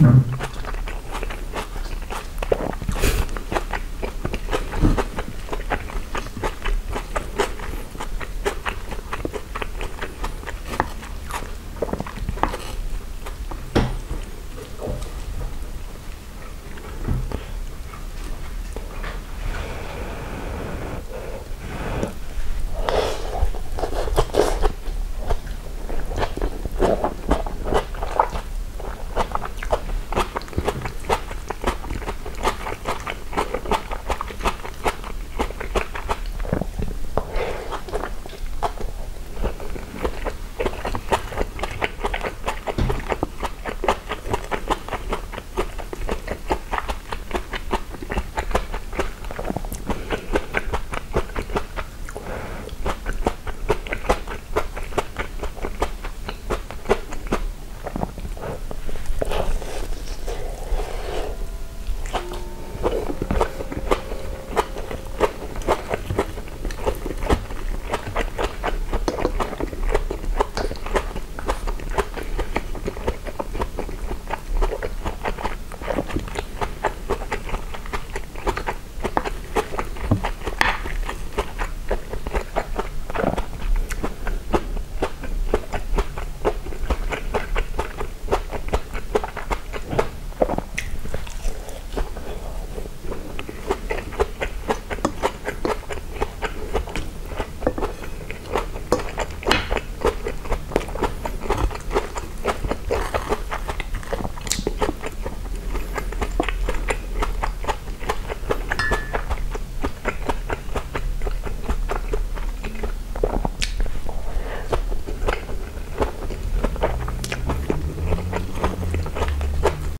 No.